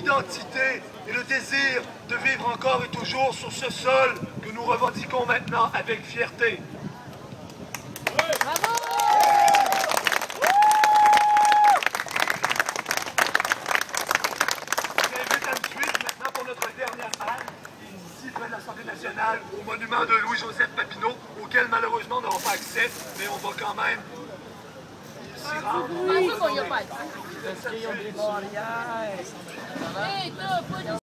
identité et le désir de vivre encore et toujours sur ce sol que nous revendiquons maintenant avec fierté. Bravo! J'invite à me suivre maintenant pour notre dernière halte, ici près de l'Assemblée nationale, au monument de Louis-Joseph Papineau, auquel malheureusement on n'aura pas accès, mais on va quand même s'y rendre. ¿verdad? Sí.